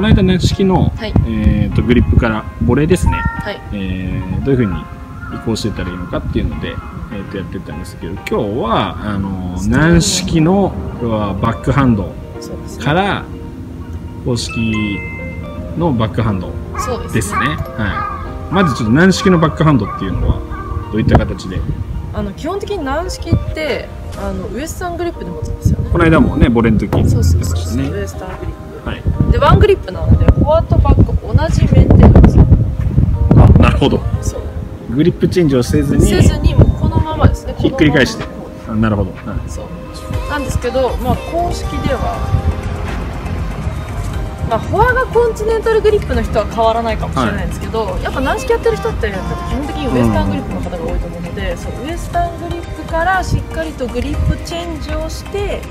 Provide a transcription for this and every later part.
この間軟式の、はい。えー、とグリップからボレーですね、はい。えーどういうふうに移行していったらいいのかっていうので、えー、とやってたんですけど今日はあの軟式のバックハンドから硬式のバックハンドですですね、はい、まずちょっと軟式のバックハンドっていうのはどういった形で？あの基本的に軟式ってあのウエスタングリップで持つんですよね。この間もねボレーの時にそうそう言ってましたそう、ね、ウエスタングリップ。はいでワングリップなのでフォアとバック同じ面でなんですよ。あなるほど。そう。グリップチェンジをせずにせずにもうこのままですね。ひっくり返して。あなるほど、はい。そうなんですけど、まあ、硬式では、まあ、フォアがコンチネンタルグリップの人は変わらないかもしれないんですけど、やっぱ軟式やってる人って基本的にウエスタングリップの方が多いと思うので、そうウエスタングリップからしっかりとグリップチェンジをして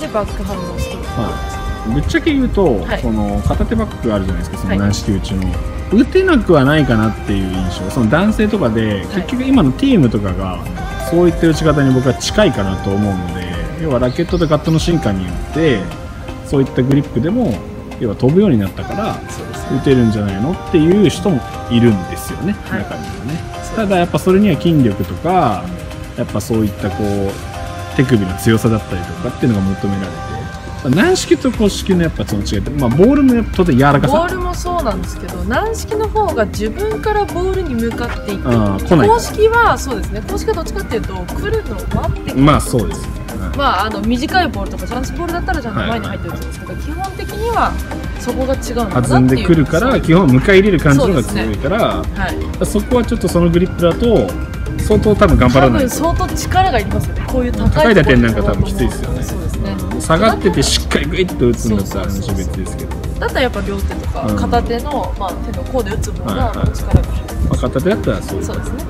でバックハンドをする、はい、ぶっちゃけ言うと、はい。その片手バックあるじゃないですかそのはい。軟式打ちの、打てなくはないかなっていう印象。その男性とかで、結局今のティームとかがそういった打ち方に僕は近いかなと思うので要はラケットとガットの進化によってそういったグリップでも要は飛ぶようになったから打てるんじゃないのっていう人もいるんですよね、はい。中にはね。ただやっぱそれには筋力とかやっぱそういったこう手首の強さだったりとかっていうのが求められてまあ軟式と公式のやっぱその違いって、まあ、ボールもやっぱ当然柔らかさ。ボールもそうなんですけど軟式の方が自分からボールに向かっていく。あー来ない公式はそうですね。公式はどっちかっていうと来るのを待って。まあそうです、はいまあ、あの短いボールとかチャンスボールだったらちゃんと前に入ってるんですけど、基本的にはそこが違うのかな弾んでくるから基本迎え入れる感じのが強いからはい、そこはちょっとそのグリップだと相当多分頑張ら多ないと。分相当力がいりますよね。こういう高い高い打点なんか多分きついですよね。そうですね下がっててしっかりグイッと打つんだったら話別ですけど、だったらやっぱ両手とかうん。片手の、まあ、手の甲で打つ分はいはい。は力が入る、まあ、片手だったらそうそうですね。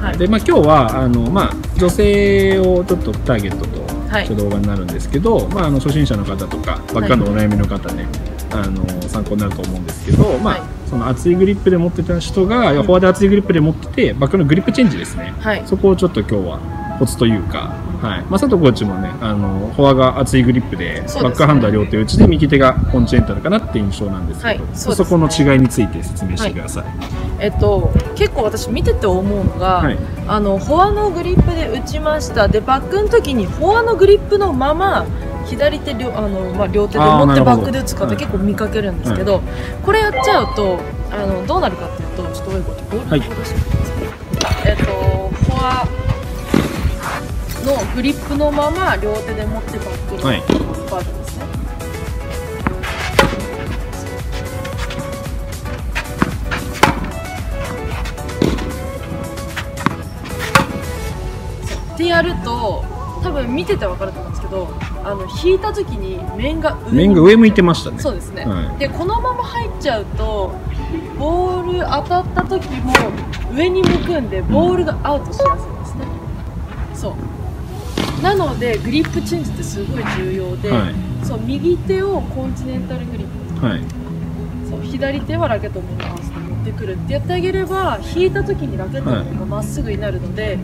はい。でまあ、今日はあの、まあ、女性をちょっとターゲットとはい。ちょっと動画になるんですけど、まあ、あの初心者の方とかバックハンドお悩みの方ね、あの参考になると思うんですけど、まあはい。その厚いグリップで持ってた人が、フォアで厚いグリップで持っててバックのグリップチェンジですね、はい。そこをちょっと今日はコツというか、はい。まあ、佐藤コーチもねあのフォアが厚いグリップでね。バックハンドは両手打ちで右手がコンチネンタルかなって印象なんですけど、はいそね。そこの違いについて説明してください。えっと、結構私見てて思うのが、はい。あのフォアのグリップで打ちました。でバックの時にフォアのグリップのまま左手両あの、まあ、両手で持ってバックで打つ方はい。結構見かけるんですけど、これやっちゃうとあのどうなるかっていうとちょっと親子ボールはいボール出してえっとのグリップのまま両手で持ってバックのはいバージョンですね、ってやると多分見てて分かると思うんですけどあの引いた時に面が上面が上向いてましたね。そうですね、はい。でこのまま入っちゃうとボール当たった時も上に向くんでボールがアウトしやすいですね、そうなのでグリップチェンジってすごい重要で、はい。そう右手をコンチネンタルグリップ。はい。そう左手はラケットを持ってくるってやってあげれば引いた時にラケットの方がまっすぐになるので、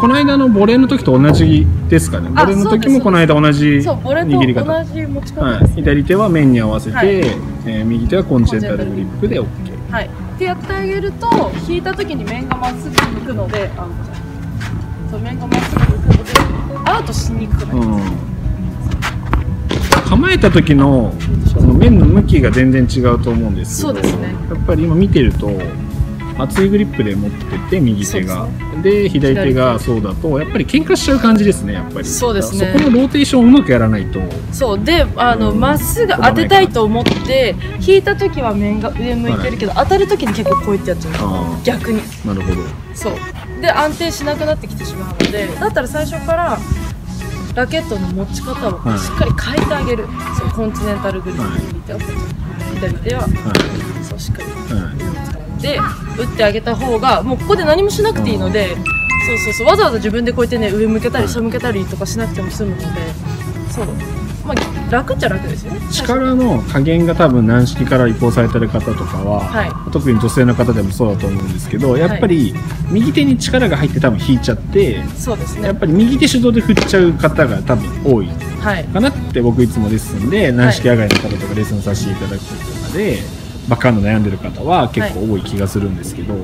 この間のボレーの時と同じですかね。あボレーの時もこの間同じ握り方。と同じ持ち方はい、左手は面に合わせて、はい。えー右手はコンチネンタルグリップで OK。はい、ってやってあげると引いた時に面がまっすぐ向くのであそう面がまっすぐアウトしにくくなります、うん。構えた時のその面の向きが全然違うと思うんですけどそうですね。やっぱり今見てると厚いグリップで持ってて右手が。そうで左手が左そうだとやっぱり喧嘩しちゃう感じですねやっぱり。そうですね。そこのローテーションをうまくやらないと。そう。であのうん。ま、っすぐ当てたいと思って引いた時は面が上向いてるけど、当たる時に結構こうやってやっちゃう。あ逆に。あなるほど。そう。で安定しなくなってきてしまうのでだったら最初からラケットの持ち方をはい。しっかり変えてあげる、そうコンチネンタルグリップ、はい。左手ははそうしっかり。い、はいで打ってあげた方がもうここで何もしなくていいので、そうそうそうわざわざ自分でこうやってね上向けたりはい。下向けたりとかしなくても済むので、そう。まあ楽っちゃ楽ですよね。力の加減が多分軟式から移行されてる方とかは、は特に女性の方でもそうだと思うんですけどやっぱり右手に力が入って多分引いちゃってそうですね。やっぱり右手手動で振っちゃう方が多分多いはい。かなって僕いつもレッスンで軟式上がりの方とかレッスンさせていただく時とかでバックハンド悩んでる方は結構多い気がするんですけど、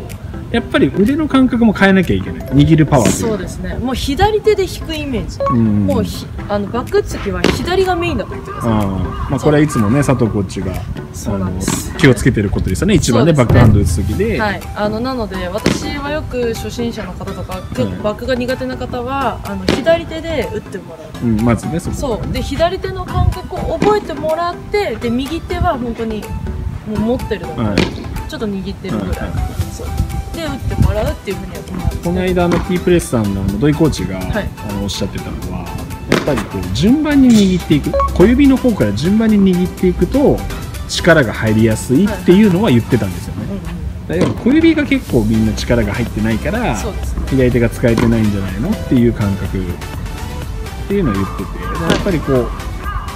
やっぱり腕の感覚も変えなきゃいけない。握るパワーそうですね。もう左手で引くイメージ。うん。もうひあのバック突きは左がメインだと思ってくださまあ、これはいつもね佐藤コーチがあの気をつけてることですよね。一番ねねバックハンド打つ時で、はい、あのなので私はよく初心者の方とか、バックが苦手な方はあの左手で打ってもらう。うん、まずねそう。で左手の感覚を覚えてもらってで右手は本当にもう持ってるので、はい。ちょっと握ってるぐらい、はいそう。で打ってもらうっていうふうにやってもらってこの間の T プレスさんの土井コーチが、はい。あのおっしゃってたのはやっぱりこう順番に握っていく小指の方から順番に握っていくと力が入りやすいっていうのは言ってたんですよね、うんうん。だ小指が結構みんな力が入ってないからね。左手が使えてないんじゃないのっていう感覚っていうのを言っててやっぱりこう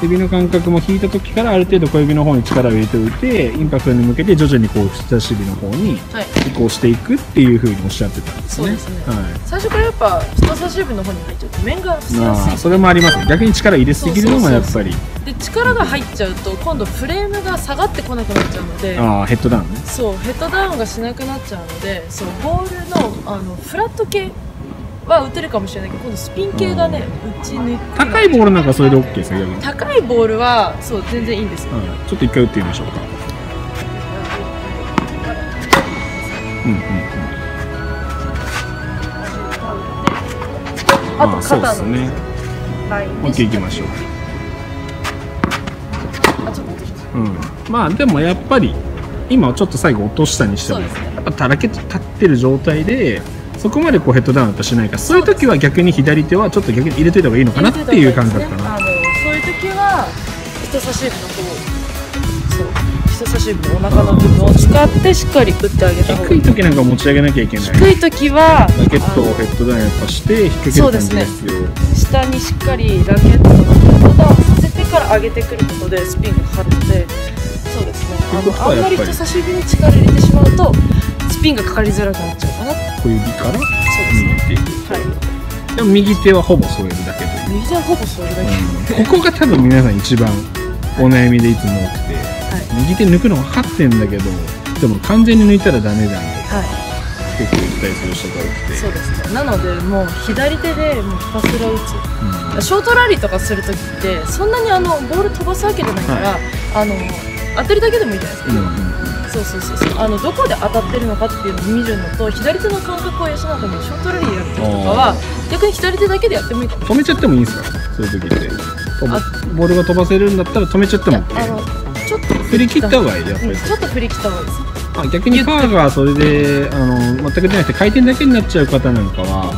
指の感覚も引いた時からある程度小指の方に力を入れておいてインパクトに向けて徐々にこう人差し指の方に移行していくっていうふうにおっしゃってたんですね。そうですねはい最初からやっぱ人差し指の方に入っちゃうと面が伏せやまあ、すそれもありますね逆に力入れすぎるのもやっぱりで力が入っちゃうと今度フレームが下がってこなくなっちゃうのでああヘッドダウンねそうヘッドダウンがしなくなっちゃうのでそうボールのあのフラット系は打てるかもしれないけど今度スピン系がね打ち抜く高いボールなんかそれで OK ですか逆に、高いボールはそう全然いいんですよ。はい、ちょっと一回打ってみましょうか。うんうんうん。あとまそうで肩のすね。はいもう一回いきましょう。うん。まあでもやっぱり今ちょっと最後落としたにしても、ね。やっぱたらけ立ってる状態でそこまでこうヘッドダウンとしないからそういう時は逆に左手はちょっと逆に入れといた方がいいのかなっていう感覚かな。あのそういう時は人差し指の方そう人差し指のお腹の部分を使ってしっかり打ってあげた方が低い時なんか持ち上げなきゃいけない。低い時はラケットをヘッドダウンやっぱして引っ掛ける感じですよあの下にしっかりラケットのヘッドダウンさせてから上げてくることでスピンがかかるのでそうですね。あのあんまり人差し指に力入れてしまうとスピンがかかりづらくなっちゃうかな小指からそうですね。握っていくはいでも右手はほぼ添えるだけという、右手はほぼそれだけ、うん。ここが多分皆さん一番お悩みでいつも多くて。はい。右手抜くの分かってんだけどでも完全に抜いたらダメだはい。結構言ったりする人が多くて。そうですね。なのでもう左手でもうひたすら打つ。うん。ショートラリーとかするときってそんなにあのボール飛ばすわけじゃないから、あの当てるだけでもいいじゃないですか、うんうんそうそうそうそう。あのどこで当たってるのかっていうのを見るのと左手の感覚を養うためにショートラリーやる時とかは逆に左手だけでやってもいいかも。止めちゃってもいいんですか？そういう時って。ボールが飛ばせるんだったら止めちゃってもいや OK あのちょっと振り切った方がいいやっぱり。うんちょっと振り切った方がいいです。あ逆にパワーがそれであの全く出なくて回転だけになっちゃう方なんかは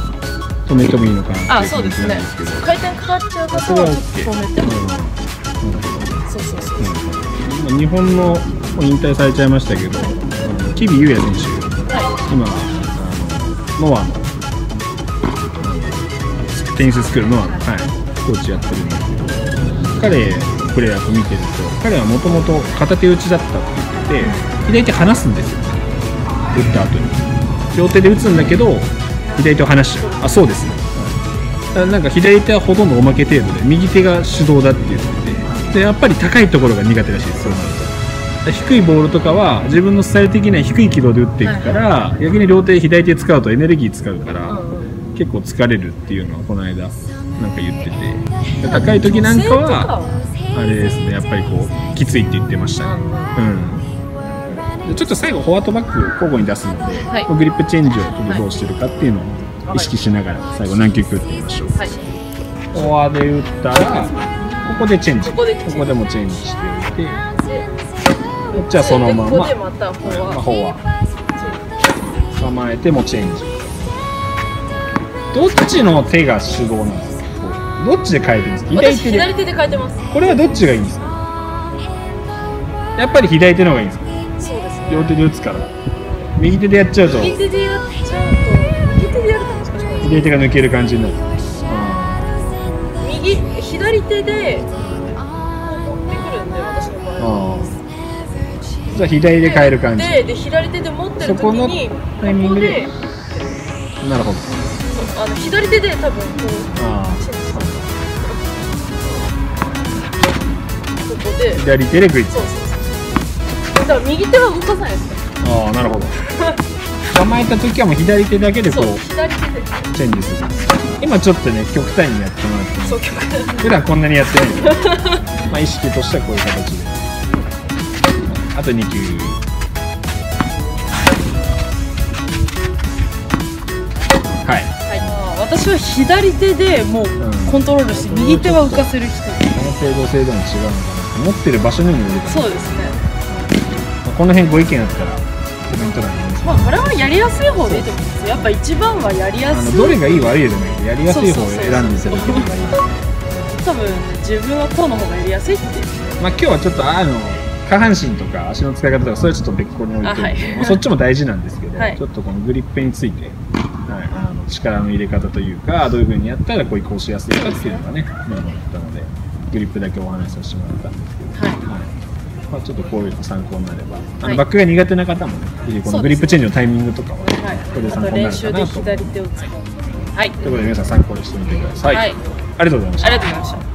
止めてもいいのかなあそうですね。回転かかっちゃう方ははちょっと止めてもいい、うんなるほどそうそうそう、うん日本のもう引退されちゃいましたけど、あの木比優也選手、は今、あのノアのテニススクールノアの、はい、コーチやってるんですけど、彼、プレーヤーと見てると、彼はもともと片手打ちだったって言って、左手離すんですよ、打った後に。両手で打つんだけど、左手を離しちゃう。あ、そうですね。はいなんか左手はほとんどおまけ程度で右手が手動だって言っててでやっぱり高いところが苦手らしいですそうなると低いボールとかは自分のスタイル的には低い軌道で打っていくから、逆に両手左手使うとエネルギー使うから、い、うんうん。結構疲れるっていうのはこの間なんか言ってて。で高い時なんかはあれですねやっぱりこうきついって言ってましたね。うん。でちょっと最後フォワードバック交互に出すので、はい。グリップチェンジをちょっとどうしてるかっていうのを意識しながら最後何球打ってみましょう。はい。フォアで打ったらここでチェンジ。ここでもチェンジしておいてこっちはそのまま。まあフォア構えてもチェンジ。どっちの手が手動なんですか？どっちで変えてるんですか？左手で。私左手で変えてます。これはどっちがいいんですか？やっぱり左手の方がいいんですか？そうですね。両手で打つから。右手でやっちゃうと。右手でやっちゃうと右手でやると難しい左手が抜ける感じになる右左手であじゃあ左で変える感じ。でで左手で持ってる時そこのにタイミングで。なるほど。あの左手で多分こうあここで。あ左手でグリップそうそうそう。右手は動かさないですねああなるほど。構えた時はもう左手だけでこそうう左手で。チェンジする。今ちょっとね極端にやってもらって。そう曲普段こんなにやってない。んでまあ意識としてはこういう形であと2球はい。はい、私は左手でもううん。コントロールして右手は浮かせる人。この程度性でも違うのかな。持ってる場所にもよるかそうですね。らこの辺ご意見あったらコメント欄にまあこれはやりやすい方でいいと思うんです。よやっぱ一番はやりやあすい。のどれがいい悪いでもいいやりやすい方を選んでいただければいい。多分自分はこうの方がやりやすいっていう。まあ今日はちょっとあの下半身とか足の使い方とかそれはちょっと別個に置いておいて、あはい。まあそっちも大事なんですけど、はい。ちょっとこのグリップについて、はい、あの力の入れ方というかどういう風にやったらこう移行しやすいかっていうのがねメモだったのでグリップだけお話しさせてもらったんですけど、はい。はい。まあ、ちょっとこういうの参考になればあの、はい。バックが苦手な方もねぜひこのグリップチェンジのタイミングとかは、はい。これであ参考になるかなと。はい。ということで皆さん参考にしてみてください、はい。ありがとうございました。ありがとうございました